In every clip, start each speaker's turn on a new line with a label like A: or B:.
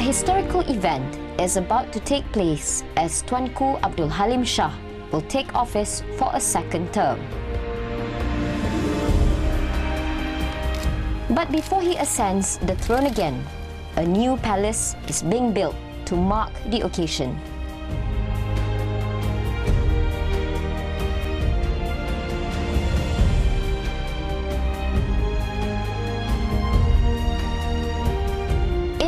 A: historical event is about to take place as Tuanku Abdul Halim Shah will take office for a second term. But before he ascends the throne again, a new palace is being built to mark the occasion.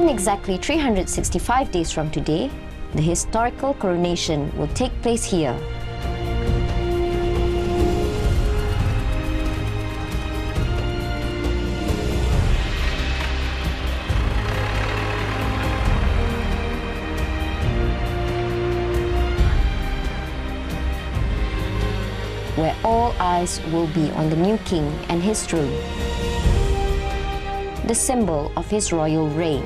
A: In exactly 365 days from today, the historical coronation will take place here. where all eyes will be on the new king and his throne, the symbol of his royal reign.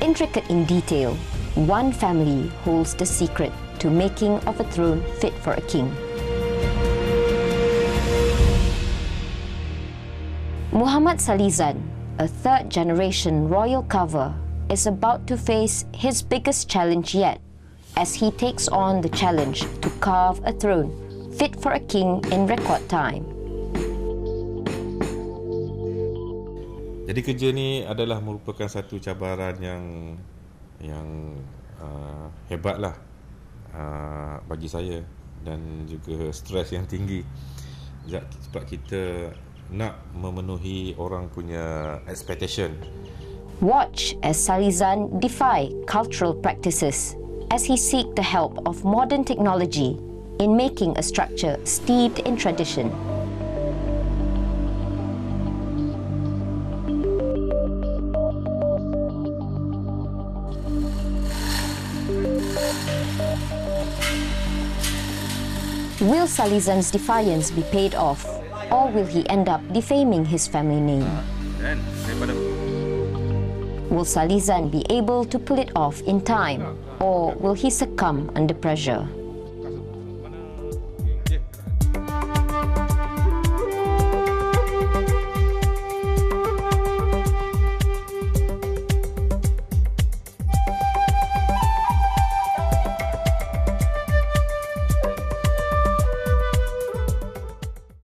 A: Intricate in detail, one family holds the secret to making of a throne fit for a king. Muhammad Salizan, a third generation royal carver, is about to face his biggest challenge yet as he takes on the challenge to carve a throne fit for a king in record time.
B: Jadi kerja ni adalah merupakan satu cabaran yang yang uh, hebatlah uh, bagi saya dan juga stres yang tinggi sebab kita nak memenuhi orang punya expectation.
A: Watch as Salizan defy cultural practices as he seek the help of modern technology in making a structure steeped in tradition. Will Salizan's defiance be paid off, or will he end up defaming his family name? Will Salizan be able to pull it off in time, or will he succumb under pressure?